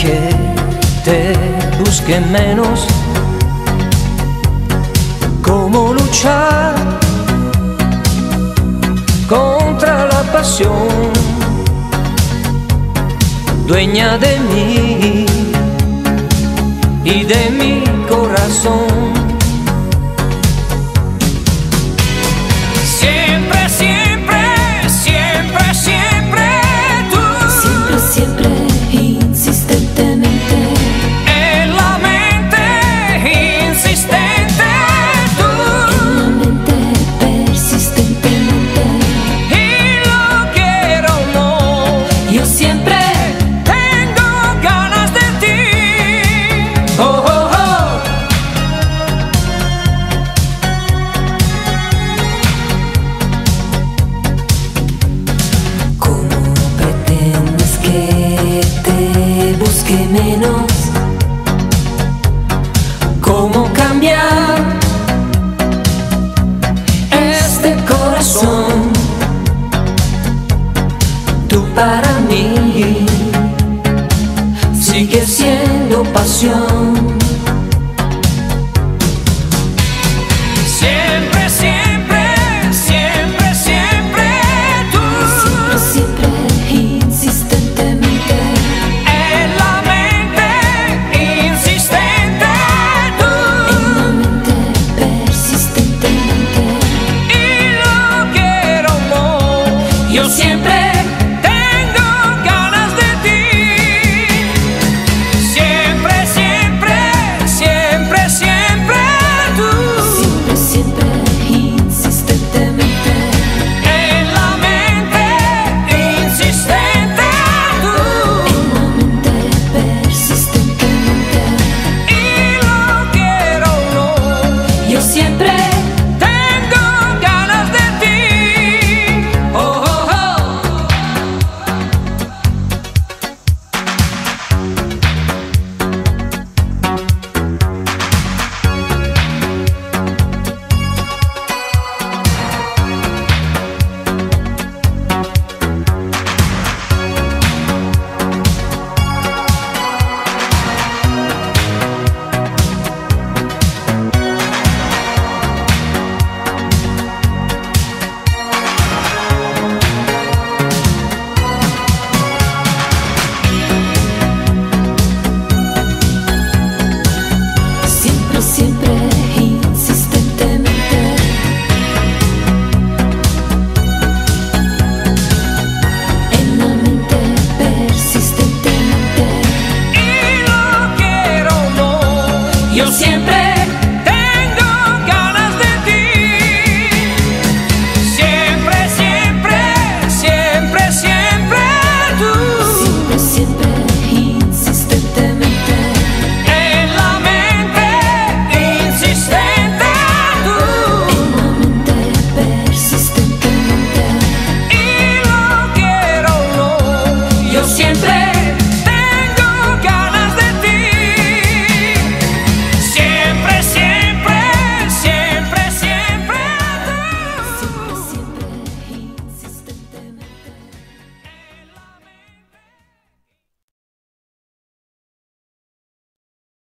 que te busque menos? ¿Cómo luchar contra la pasión? Dueña de mí y de mi corazón. para mí sigue siendo pasión.